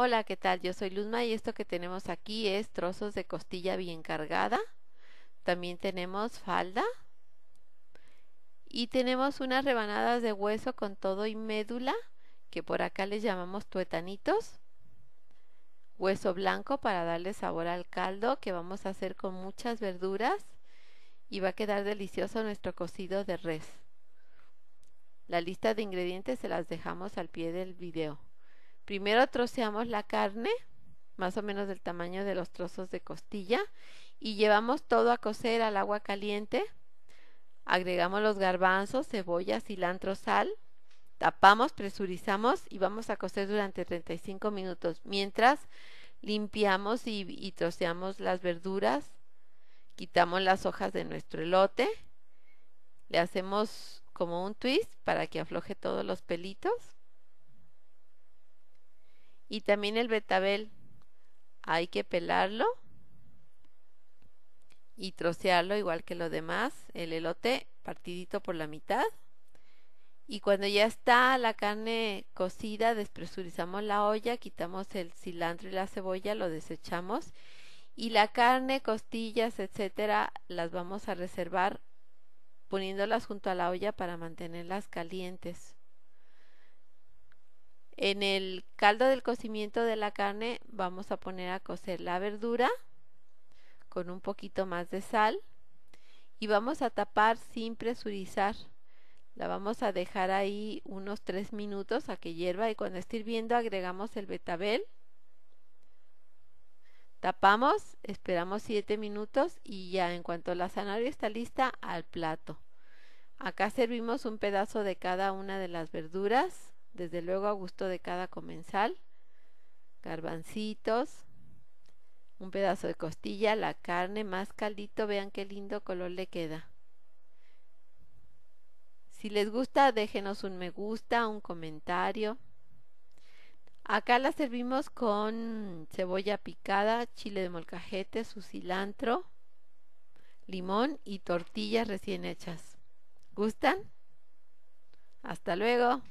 Hola, ¿qué tal? Yo soy Luzma y esto que tenemos aquí es trozos de costilla bien cargada. También tenemos falda. Y tenemos unas rebanadas de hueso con todo y médula, que por acá les llamamos tuetanitos. Hueso blanco para darle sabor al caldo, que vamos a hacer con muchas verduras. Y va a quedar delicioso nuestro cocido de res. La lista de ingredientes se las dejamos al pie del video. Primero troceamos la carne, más o menos del tamaño de los trozos de costilla, y llevamos todo a cocer al agua caliente. Agregamos los garbanzos, cebolla, cilantro, sal. Tapamos, presurizamos y vamos a cocer durante 35 minutos. Mientras limpiamos y, y troceamos las verduras, quitamos las hojas de nuestro elote, le hacemos como un twist para que afloje todos los pelitos y también el betabel hay que pelarlo y trocearlo igual que lo demás, el elote partidito por la mitad. Y cuando ya está la carne cocida, despresurizamos la olla, quitamos el cilantro y la cebolla, lo desechamos y la carne, costillas, etcétera, las vamos a reservar poniéndolas junto a la olla para mantenerlas calientes. En el caldo del cocimiento de la carne vamos a poner a cocer la verdura con un poquito más de sal y vamos a tapar sin presurizar. La vamos a dejar ahí unos 3 minutos a que hierva y cuando esté hirviendo agregamos el betabel. Tapamos, esperamos 7 minutos y ya en cuanto la zanahoria está lista al plato. Acá servimos un pedazo de cada una de las verduras desde luego a gusto de cada comensal, garbancitos, un pedazo de costilla, la carne más caldito, vean qué lindo color le queda. Si les gusta, déjenos un me gusta, un comentario. Acá la servimos con cebolla picada, chile de molcajete, su cilantro, limón y tortillas recién hechas. ¿Gustan? Hasta luego.